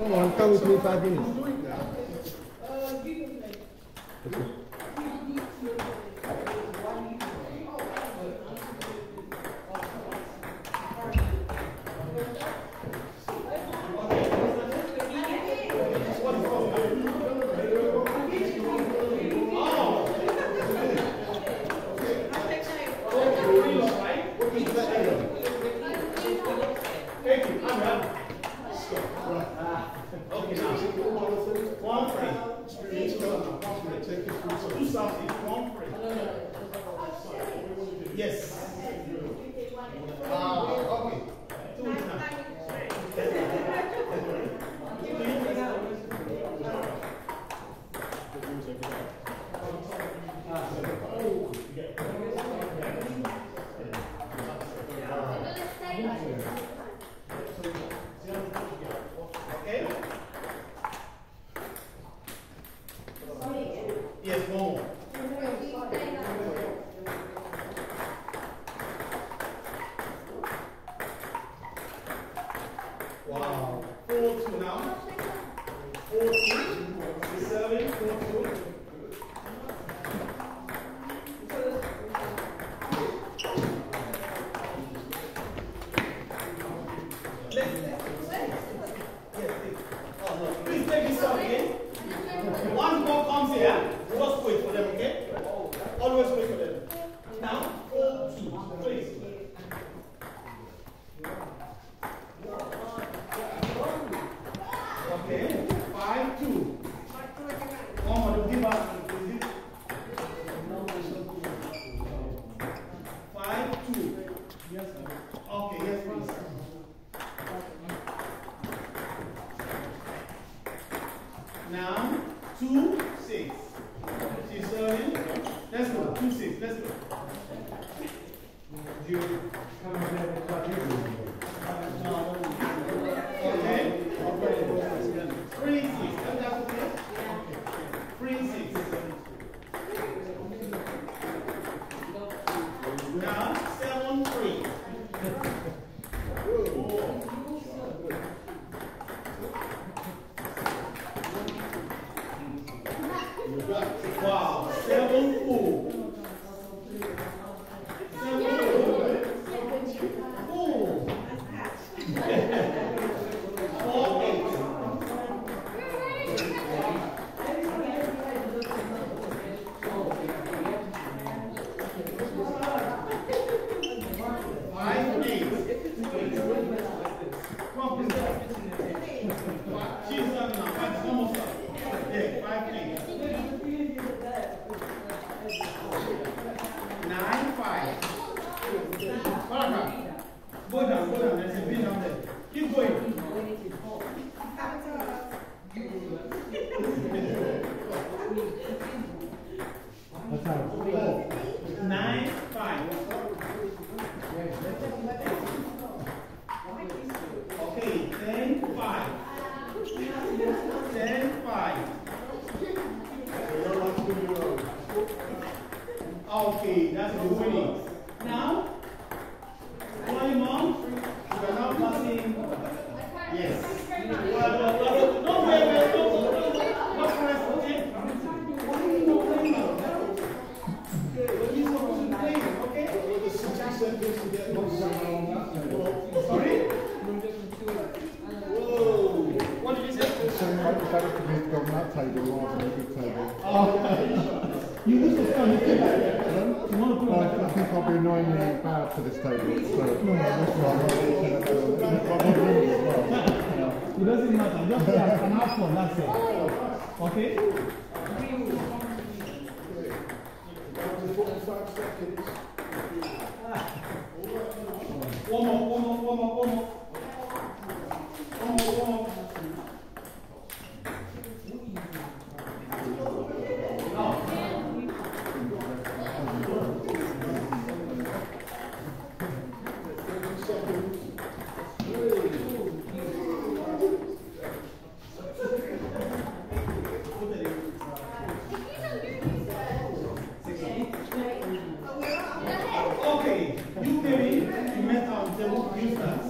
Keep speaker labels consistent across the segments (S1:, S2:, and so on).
S1: Come on, come with me five minutes.
S2: Let's go. Do you come and play here? Go down, go down. There's a bin down there. Keep going. Ten five. Ten five. Okay, that's the winning. Now, mom, are now passing. Yes.
S1: this table. So,
S2: it doesn't matter. Just an apple, that's it. Okay? Seconds. Amen.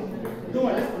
S2: No, let's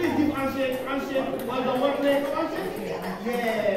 S2: Please give handshake, handshake. Well Yeah.